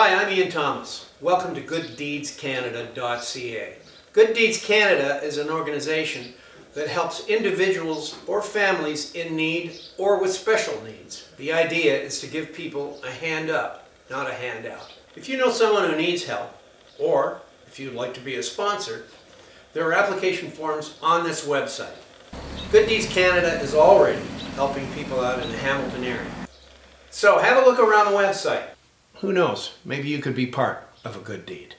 Hi, I'm Ian Thomas. Welcome to GoodDeedsCanada.ca. Good Deeds Canada is an organization that helps individuals or families in need or with special needs. The idea is to give people a hand up, not a handout. If you know someone who needs help, or if you'd like to be a sponsor, there are application forms on this website. Good Deeds Canada is already helping people out in the Hamilton area. So have a look around the website. Who knows, maybe you could be part of a good deed.